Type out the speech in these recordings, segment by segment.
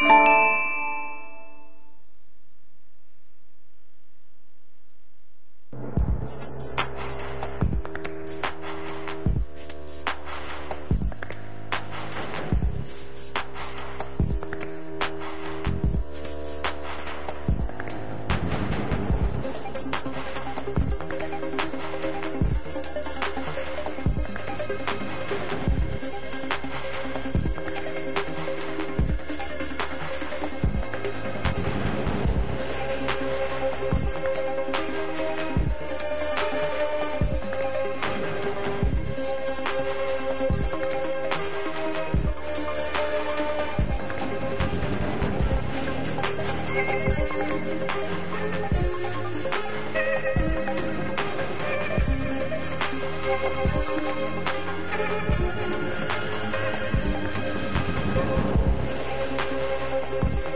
you.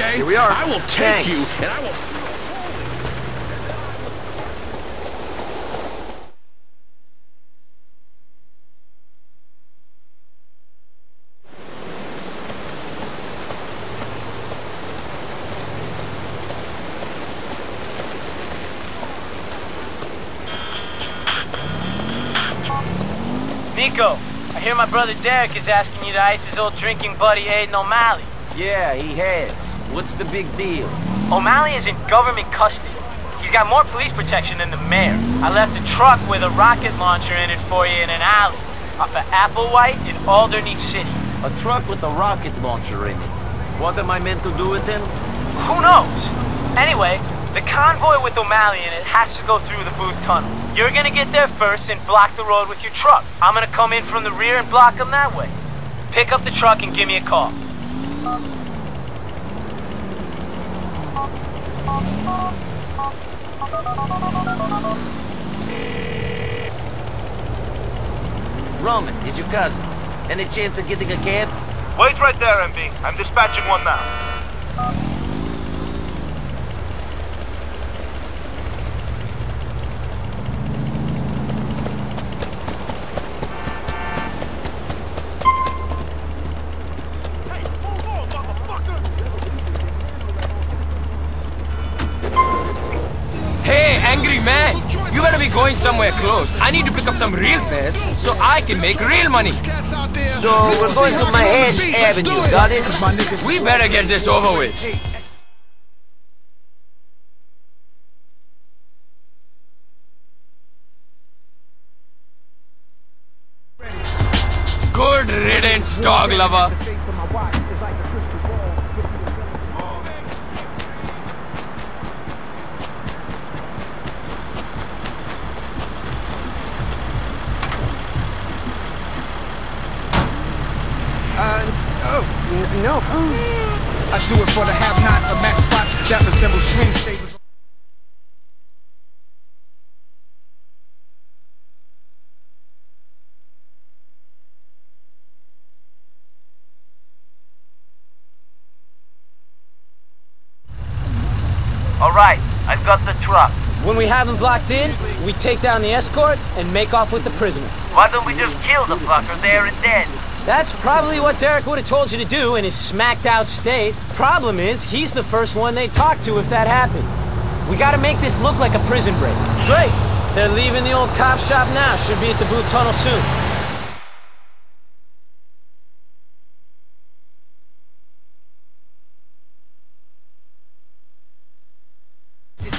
Okay? Here we are. I will take Thanks. you, and I will... Niko, I hear my brother Derrick is asking you to ice his old drinking buddy Aiden O'Malley. Yeah, he has. What's the big deal? O'Malley is in government custody. He's got more police protection than the mayor. I left a truck with a rocket launcher in it for you in an alley off of Applewhite in Alderney City. A truck with a rocket launcher in it. What am I meant to do with him? Who knows? Anyway, the convoy with O'Malley in it has to go through the Booth Tunnel. You're gonna get there first and block the road with your truck. I'm gonna come in from the rear and block them that way. Pick up the truck and give me a call. Roman, is your cousin. Any chance of getting a cab? Wait right there, MB. I'm dispatching one now. Close. I need to pick up some real fares so I can make real money. So we're going to Mahesh Avenue, got it? We better get this over with. Good riddance, dog lover. No. I do it for the have-nots, a match spots that resemble screensavers. All right, I've got the truck. When we have him blocked in, we take down the escort and make off with the prisoner. Why don't we just kill the fucker there and then? That's probably what Derrick would have told you to do in his smacked out state. Problem is, he's the first one they talk to if that happened. We gotta make this look like a prison break. Great! They're leaving the old cop shop now. Should be at the Booth Tunnel soon.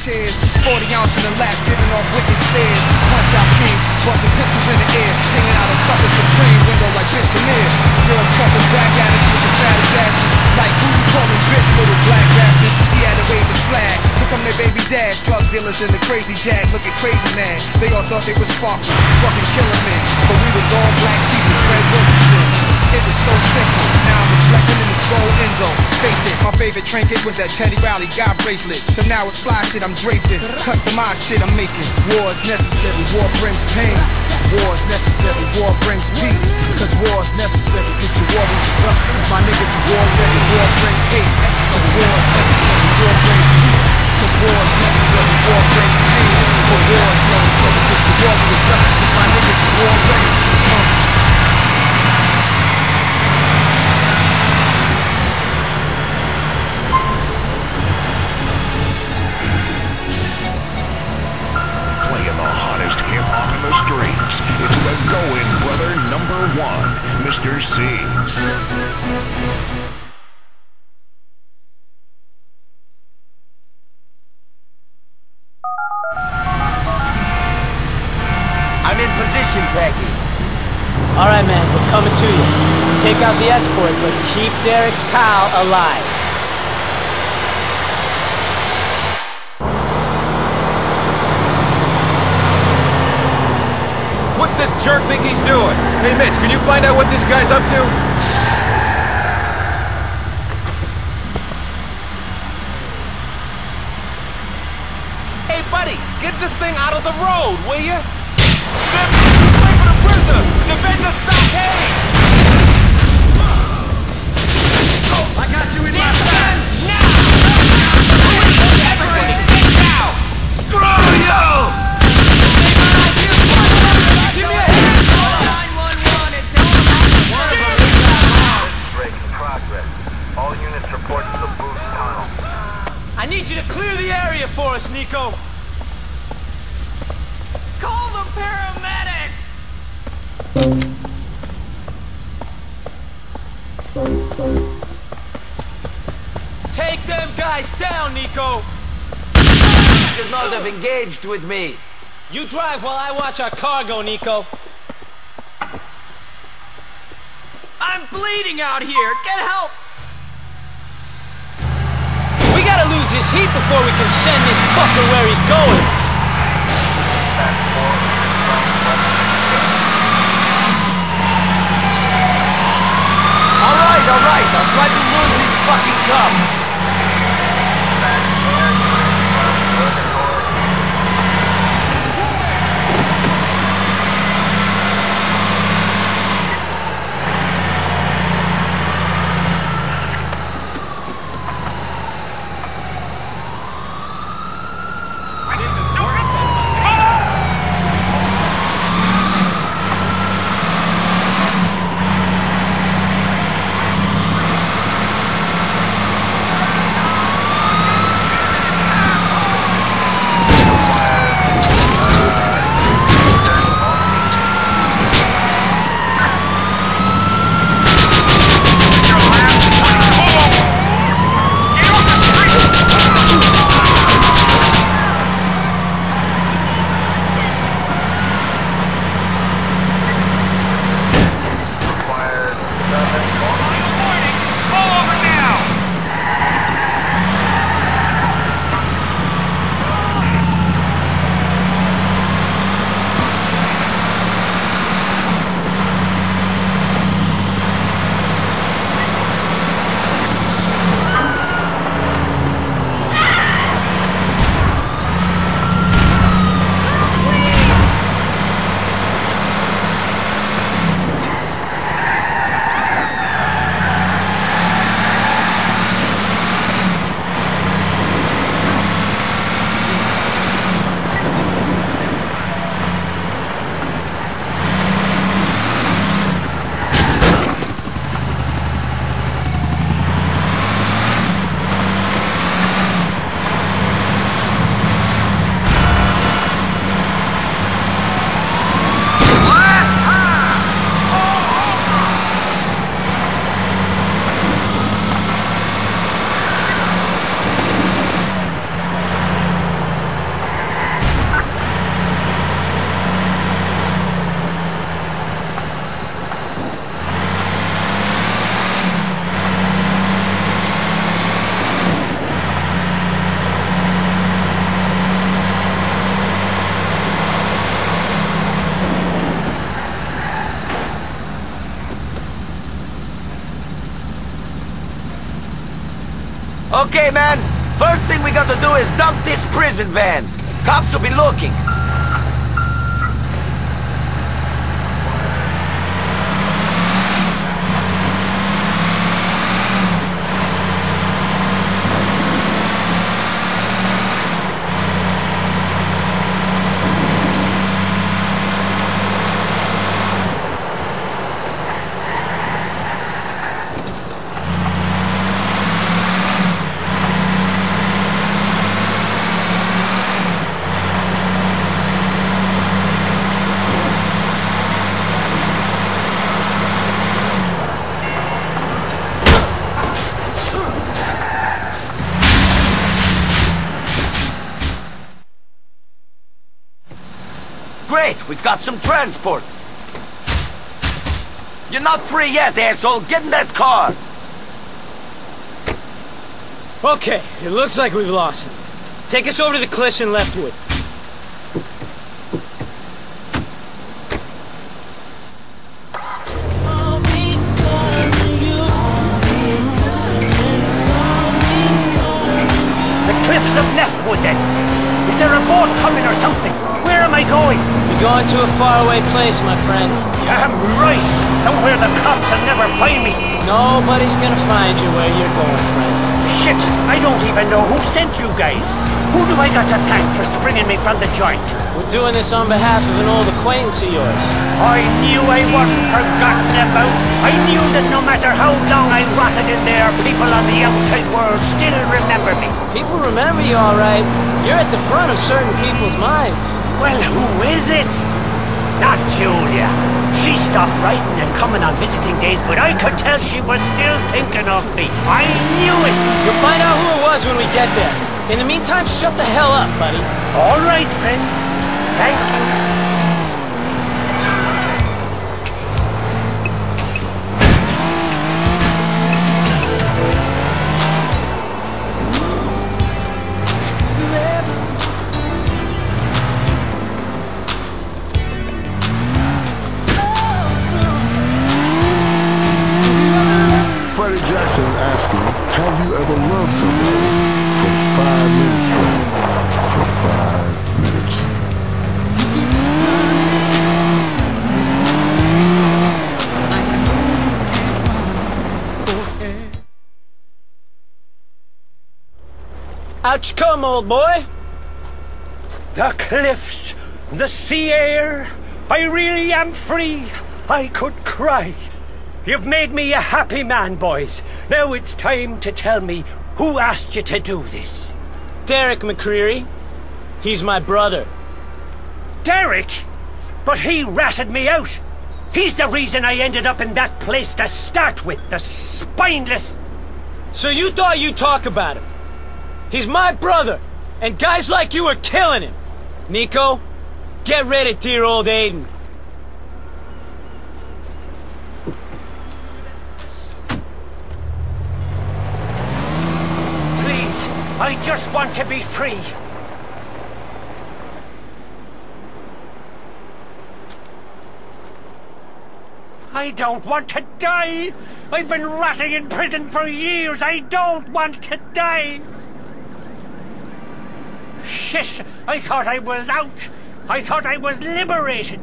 Chairs, 40 ounce in the lap, giving off wicked stares. Punch out kings, busting pistols in the air, hanging out a fucking supreme window like bitch here. Girls cussing back at us with the fattest asses. Like who you calling bitch, little black bastard? He had to wave the flag. Here come their baby dad. Drug dealers in the crazy jag looking crazy man. They all thought they was sparkling, fucking killing men. But we was all black teachers, Fred Wilkinson. It was so simple. Now I'm reflecting my favorite trinket was that Teddy Riley God bracelet. So now it's fly shit I'm draped in. Customized shit I'm making. War is necessary, war brings pain. War is necessary, war brings peace. Cause war is necessary. Get your warriors up. Cause my niggas are war ready. War brings hate. Cause war is necessary, war brings peace. Cause war is necessary, war brings pain. For war is necessary. Get your warriors up. Cause my niggas war ready. All right, man, we're coming to you. Take out the escort, but keep Derrick's pal alive. What's this jerk think he's doing? Hey, Mitch, can you find out what this guy's up to? Hey, buddy, get this thing out of the road, will you? For the stockade! Take them guys down, Niko! You should not have engaged with me. You drive while I watch our cargo, Niko. I'm bleeding out here. Get help! We gotta lose his heat before we can send this fucker where he's going. All right, all right. I'll try to lose this fucking cup. Okay, man. First thing we got to do is dump this prison van. Cops will be looking. Great, we've got some transport. You're not free yet, asshole. Get in that car. Okay, it looks like we've lost him. Take us over to the cliffs in Leftwood. Faraway place, my friend. Damn right! Somewhere the cops will never find me. Nobody's gonna find you where you're going, friend. Shit! I don't even know who sent you guys. Who do I got to thank for springing me from the joint? We're doing this on behalf of an old acquaintance of yours. I knew I wasn't forgotten about. I knew that no matter how long I rotted in there, people on the outside world still remember me. People remember you all right. You're at the front of certain people's minds. Well, who is it? Not Julia. She stopped writing and coming on visiting days, but I could tell she was still thinking of me. I knew it. You'll find out who it was when we get there. In the meantime, shut the hell up, buddy. All right, friend. Thank you. Come, old boy. The cliffs, the sea air. I really am free. I could cry. You've made me a happy man, boys. Now it's time to tell me who asked you to do this. Derrick McReary. He's my brother. Derrick? But he ratted me out. He's the reason I ended up in that place to start with. The spineless. So you thought you'd talk about him. He's my brother, and guys like you are killing him. Niko, get rid of dear old Aiden. Please, I just want to be free. I don't want to die. I've been rotting in prison for years. I don't want to die. Shit, I thought I was out. I thought I was liberated.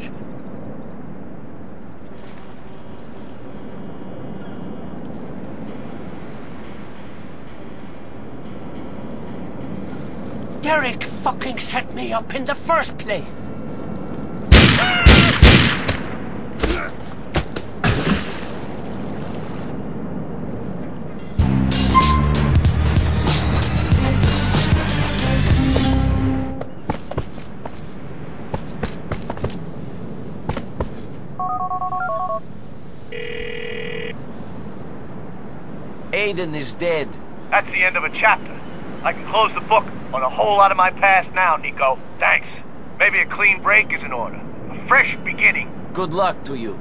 Derrick fucking set me up in the first place. Aiden is dead. That's the end of a chapter. I can close the book on a whole lot of my past now, Niko. Thanks. Maybe a clean break is in order. A fresh beginning. Good luck to you.